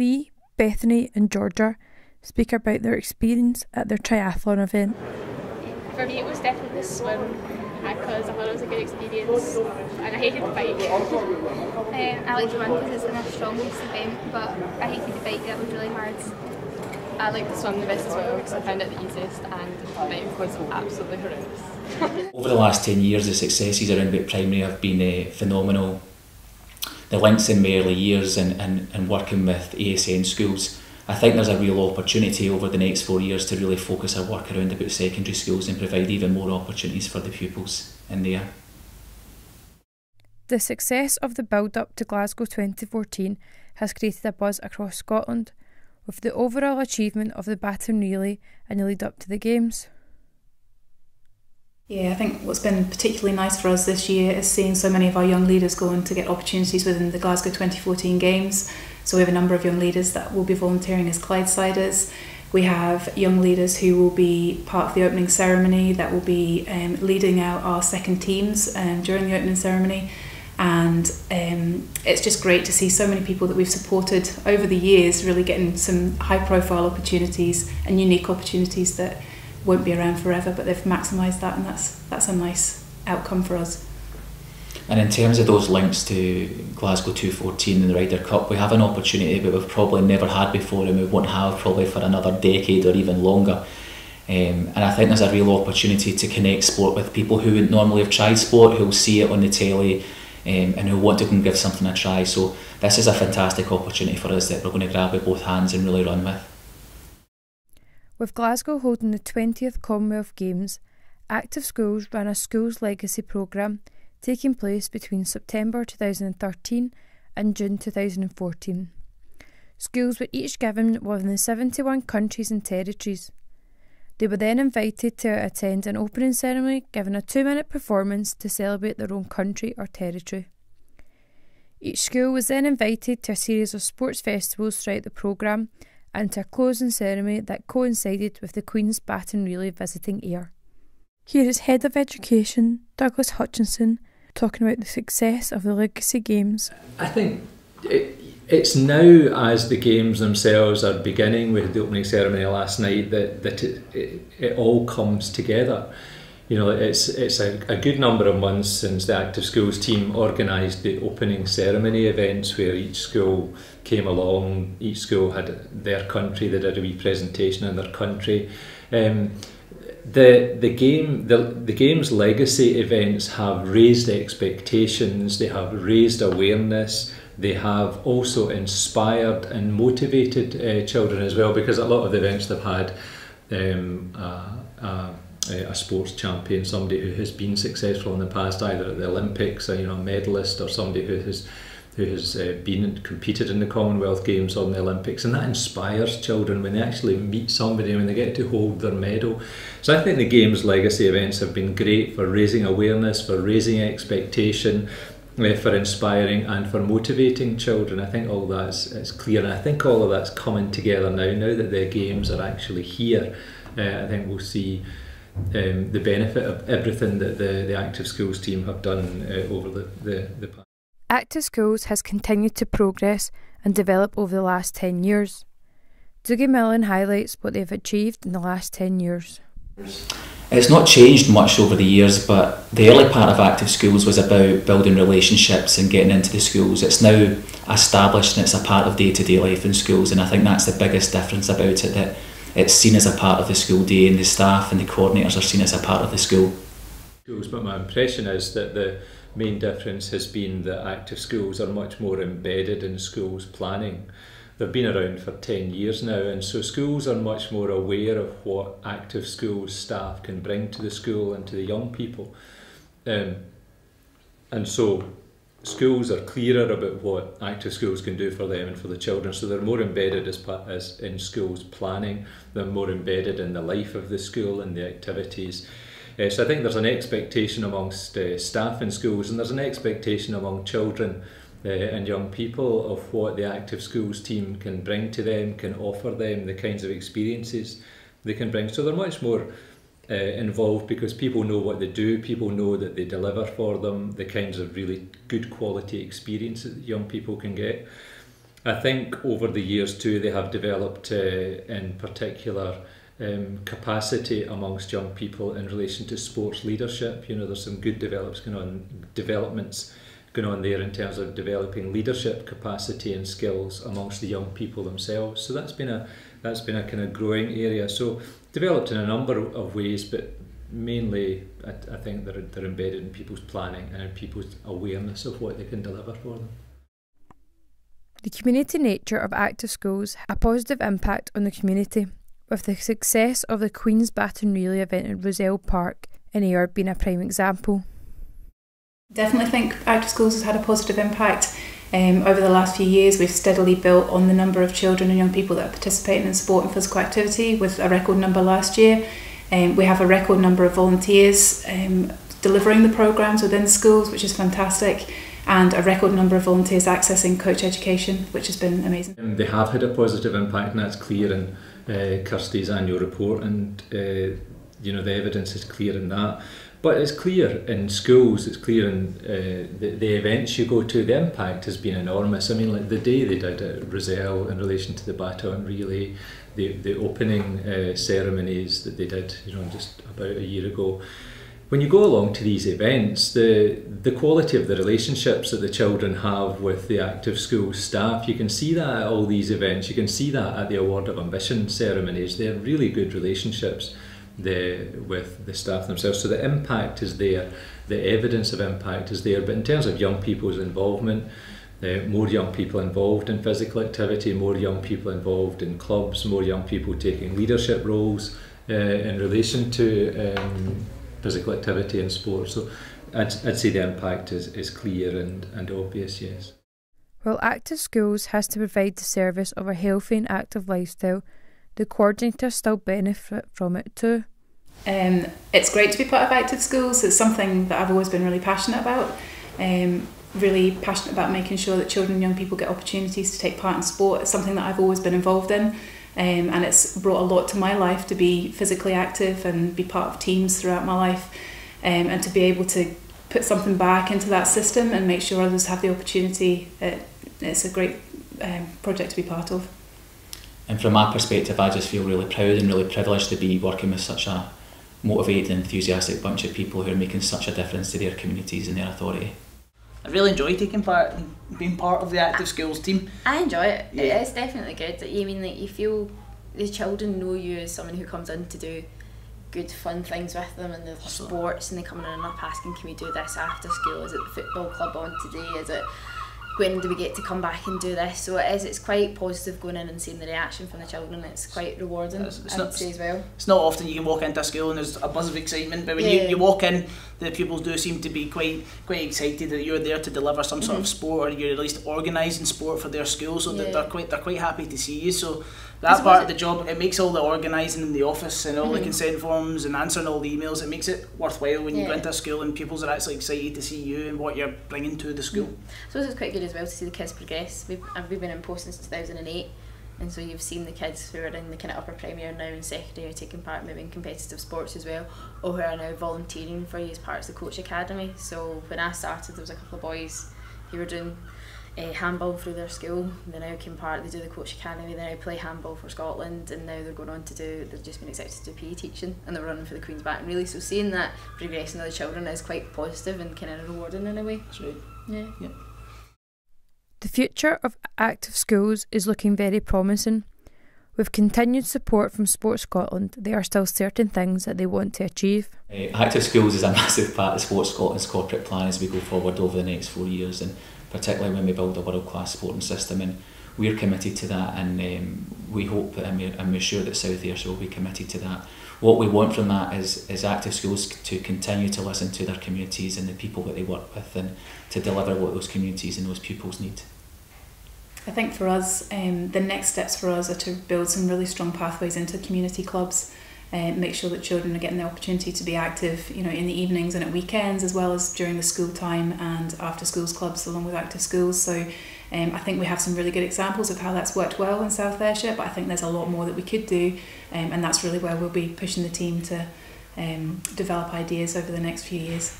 Lee, Bethany, and Georgia speak about their experience at their triathlon event. For me, it was definitely the swim because I thought it was a good experience and I hated the bike. um, I liked the run because it's in a strong-paced event, but I hated the bike, that was really hard. I liked the swim the best as well because I found it the easiest and the bike was absolutely horrendous. Over the last 10 years, the successes around about primary have been uh, phenomenal. The links in my early years and, and, and working with ASN schools, I think there's a real opportunity over the next four years to really focus our work around about secondary schools and provide even more opportunities for the pupils in there. The success of the build up to Glasgow 2014 has created a buzz across Scotland, with the overall achievement of the baton relay in the lead up to the Games. Yeah, I think what's been particularly nice for us this year is seeing so many of our young leaders go on to get opportunities within the Glasgow 2014 Games. So we have a number of young leaders that will be volunteering as Clydesiders. We have young leaders who will be part of the opening ceremony that will be um, leading out our second teams um, during the opening ceremony. And um, it's just great to see so many people that we've supported over the years really getting some high profile opportunities and unique opportunities that won't be around forever, but they've maximised that, and that's that's a nice outcome for us. And in terms of those links to Glasgow 214 and the Ryder Cup, we have an opportunity that we've probably never had before and we won't have probably for another decade or even longer. Um, and I think there's a real opportunity to connect sport with people who wouldn't normally have tried sport, who'll see it on the telly um, and who want to give something a try. So this is a fantastic opportunity for us that we're going to grab with both hands and really run with. With Glasgow holding the 20th Commonwealth Games, Active Schools ran a Schools Legacy programme taking place between September 2013 and June 2014. Schools were each given one of the 71 countries and territories. They were then invited to attend an opening ceremony, given a two minute performance to celebrate their own country or territory. Each school was then invited to a series of sports festivals throughout the programme and to a closing ceremony that coincided with the Queen's Baton Relay visiting Ayr. Here is Head of Education Douglas Hutchinson talking about the success of the Legacy Games. I think it, it's now as the games themselves are beginning with the opening ceremony last night that, that it, it, it all comes together. You know, it's it's a, a good number of months since the Active Schools team organised the opening ceremony events where each school came along, each school had their country, they did a wee presentation in their country. Um, the the game the the game's legacy events have raised expectations they have raised awareness they have also inspired and motivated uh, children as well because a lot of the events they've had um, uh, uh, a sports champion somebody who has been successful in the past either at the Olympics you know a medalist or somebody who has who has uh, been competed in the Commonwealth Games or in the Olympics, and that inspires children when they actually meet somebody when they get to hold their medal. So I think the Games legacy events have been great for raising awareness, for raising expectation, uh, for inspiring and for motivating children. I think all that's is clear, and I think all of that's coming together now. Now that the games are actually here, uh, I think we'll see. Um, the benefit of everything that the, the active schools team have done uh, over the, the, the past. Active Schools has continued to progress and develop over the last 10 years. Dougie Millen highlights what they've achieved in the last 10 years. It's not changed much over the years, but the early part of Active Schools was about building relationships and getting into the schools. It's now established and it's a part of day to day life in schools, and I think that's the biggest difference about it that it's seen as a part of the school day, and the staff and the coordinators are seen as a part of the school. But my impression is that the main difference has been that active schools are much more embedded in schools planning. They've been around for 10 years now, and so schools are much more aware of what active schools staff can bring to the school and to the young people. Um, and so schools are clearer about what active schools can do for them and for the children. So they're more embedded as, as in schools planning, they're more embedded in the life of the school and the activities. Uh, so I think there's an expectation amongst uh, staff in schools and there's an expectation among children uh, and young people of what the active schools team can bring to them, can offer them, the kinds of experiences they can bring. So they're much more uh, involved because people know what they do, people know that they deliver for them the kinds of really good quality experiences that young people can get. I think over the years too they have developed uh, in particular um, capacity amongst young people in relation to sports leadership. You know, there's some good develops going on developments going on there in terms of developing leadership capacity and skills amongst the young people themselves. So that's been a that's been a kind of growing area. So developed in a number of ways, but mainly I, I think they're, they're embedded in people's planning and in people's awareness of what they can deliver for them. The community nature of active schools a positive impact on the community, with the success of the Queen's Baton Relay event in Rozelle Park in Ayr being a prime example. Definitely think active schools has had a positive impact. Um, over the last few years, we've steadily built on the number of children and young people that are participating in sport and physical activity, with a record number last year. Um, we have a record number of volunteers um, delivering the programs within schools, which is fantastic, and a record number of volunteers accessing coach education, which has been amazing. Um, they have had a positive impact, and that's clear in uh, Kirsty's annual report, and uh, you know the evidence is clear in that. But it's clear in schools, it's clear in uh, the, the events you go to, the impact has been enormous. I mean, like the day they did at Rozelle in relation to the baton relay, the, the opening uh, ceremonies that they did, you know, just about a year ago. When you go along to these events, the, the quality of the relationships that the children have with the active school staff, you can see that at all these events. You can see that at the Award of Ambition ceremonies. They're really good relationships the, with the staff themselves. So the impact is there, the evidence of impact is there. But in terms of young people's involvement, uh, more young people involved in physical activity, more young people involved in clubs, more young people taking leadership roles uh, in relation to um, physical activity and sport. So I'd, I'd say the impact is, is clear and, and obvious, yes. While Active Schools has to provide the service of a healthy and active lifestyle, the coordinators still benefit from it too. Um, it's great to be part of Active Schools. It's something that I've always been really passionate about. Um, really passionate about making sure that children and young people get opportunities to take part in sport. It's something that I've always been involved in. Um, and it's brought a lot to my life to be physically active and be part of teams throughout my life um, and to be able to put something back into that system and make sure others have the opportunity. It, it's a great um, project to be part of. And from my perspective, I just feel really proud and really privileged to be working with such a motivated and enthusiastic bunch of people who are making such a difference to their communities and their authority. I really enjoy taking part and being part of the active schools team. I enjoy it. Yeah. It's definitely good. You mean like you feel the children know you as someone who comes in to do good fun things with them and the sports and they come in and up asking can we do this after school? Is it the football club on today? Is it when do we get to come back and do this? So it is, it's quite positive going in and seeing the reaction from the children. It's quite rewarding, It's- it's I not- say as well. It's not often you can walk into a school and there's a buzz of excitement, but when Yeah. you, you walk in, the pupils do seem to be quite quite excited that you're there to deliver some sort of sport or you're at least organising sport for their school, so Mm-hmm. Yeah. they're quite they're quite happy to see you. So that part of the job it makes all the organising in the office and all the Mhm. consent forms and answering all the emails. It makes it worthwhile when you go into a school and pupils are actually excited to see you and what you're bringing to the school. I suppose it's quite good as well to see the kids progress. We've, uh, we've been in post since 2008 and so you've seen the kids who are in the kind of upper primary now in secondary taking part maybe in competitive sports as well or who are now volunteering for you as part of the coach academy. So when I started there was a couple of boys who were doing uh, handball through their school. They now came part, they do the coach academy, they now play handball for Scotland and now they're going on to do, they've just been accepted to PE teaching and they're running for the Queen's Baton Relay. So seeing that progression of the children is quite positive and kind of rewarding in a way. That's right. Yeah. The future of active schools is looking very promising. With continued support from Sportscotland, there are still certain things that they want to achieve. Uh, Active Schools is a massive part of Sports Scotland's corporate plan as we go forward over the next four years, and particularly when we build a world class sporting system. And we're committed to that, and um, we hope and we're, and we're sure that South Ayrshire will be committed to that. What we want from that is, is active schools to continue to listen to their communities and the people that they work with, and to deliver what those communities and those pupils need. I think for us, um, the next steps for us are to build some really strong pathways into community clubs, uh, make sure that children are getting the opportunity to be active, you know, in the evenings and at weekends, as well as during the school time and after schools clubs, along with active schools. So, um, I think we have some really good examples of how that's worked well in South Ayrshire, but I think there's a lot more that we could do, um, and that's really where we'll be pushing the team to um, develop ideas over the next few years.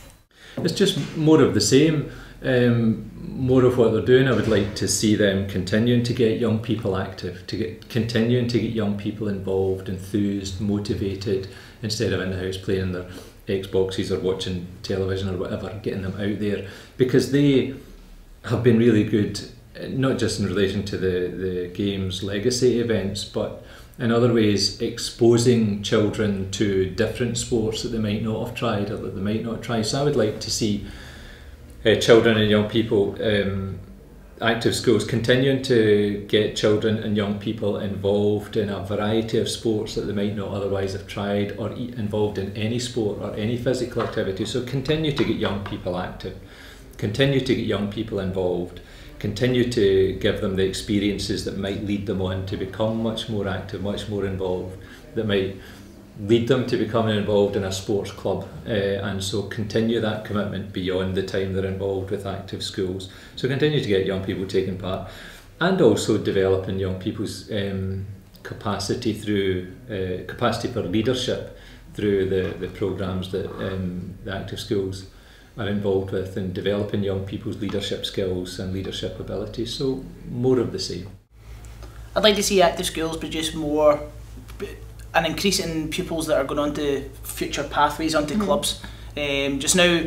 It's just more of the same. Um, more of what they're doing. I would like to see them continuing to get young people active, to get continuing to get young people involved, enthused, motivated, instead of in the house playing their Xboxes or watching television or whatever, getting them out there because they have been really good, not just in relation to the, the game's legacy events, but in other ways exposing children to different sports that they might not have tried or that they might not try. So I would like to see uh, children and young people um, active schools continuing to get children and young people involved in a variety of sports that they might not otherwise have tried or involved in any sport or any physical activity. So continue to get young people active continue to get young people involved continue to give them the experiences that might lead them on to become much more active much more involved that might lead them to becoming involved in a sports club uh, and so continue that commitment beyond the time they're involved with active schools. So continue to get young people taking part and also developing young people's um, capacity through uh, capacity for leadership through the, the programs that um, the active schools are involved with in developing young people's leadership skills and leadership abilities. So more of the same. I'd like to see active schools produce more an increase in pupils that are going on to future pathways onto mm-hmm. clubs. Um, just now,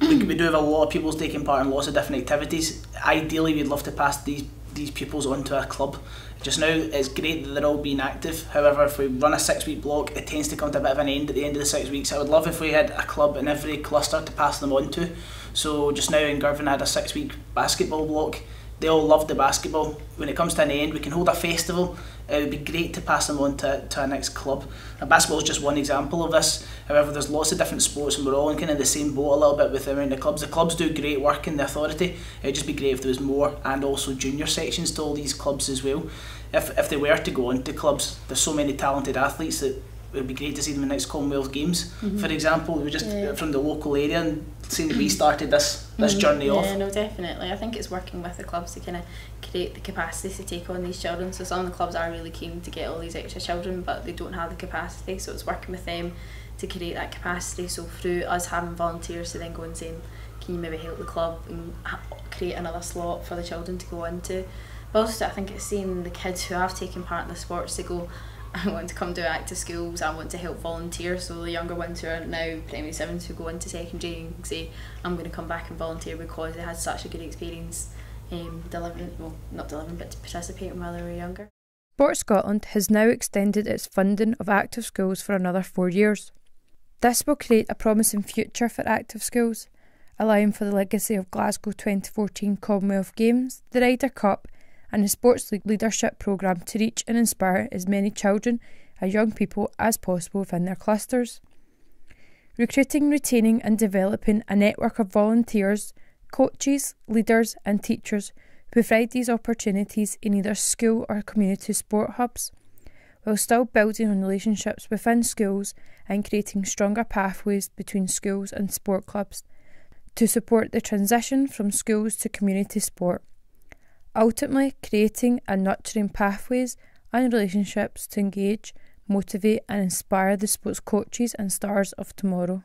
we, we do have a lot of pupils taking part in lots of different activities. Ideally, we'd love to pass these these pupils onto a club. Just now, it's great that they're all being active. However, if we run a six week block, it tends to come to a bit of an end at the end of the six weeks. I would love if we had a club in every cluster to pass them on to. So just now in Girvan, I had a six week basketball block they all love the basketball. When it comes to an end, we can hold a festival. It would be great to pass them on to, to our next club. And basketball is just one example of this. However, there's lots of different sports and we're all in kind of the same boat a little bit with the clubs. The clubs do great work in the authority. It'd just be great if there was more and also junior sections to all these clubs as well. If, if they were to go into clubs, there's so many talented athletes that it would be great to see them in the next Commonwealth Games, mm -hmm. for example. We just yeah. from the local area and seeing we started this this mm -hmm. journey yeah, off. Yeah, no, definitely. I think it's working with the clubs to kind of create the capacity to take on these children. So some of the clubs are really keen to get all these extra children, but they don't have the capacity. So it's working with them to create that capacity. So through us having volunteers to then go and saying, can you maybe help the club and create another slot for the children to go into. But also, I think it's seeing the kids who have taken part in the sports to go, I want to come to active schools, I want to help volunteer. So the younger ones who are now primary sevens who go into secondary and say, I'm going to come back and volunteer because they had such a good experience um, delivering, well, not delivering, but participating while they were younger. Sportscotland has now extended its funding of active schools for another four years. This will create a promising future for active schools, allowing for the legacy of Glasgow 2014 Commonwealth Games, the Ryder Cup, and the Sports League Leadership Programme to reach and inspire as many children and young people as possible within their clusters. Recruiting, retaining, and developing a network of volunteers, coaches, leaders, and teachers who provide these opportunities in either school or community sport hubs, while still building on relationships within schools and creating stronger pathways between schools and sport clubs to support the transition from schools to community sport ultimately creating and nurturing pathways and relationships to engage, motivate, and inspire the sports coaches and stars of tomorrow.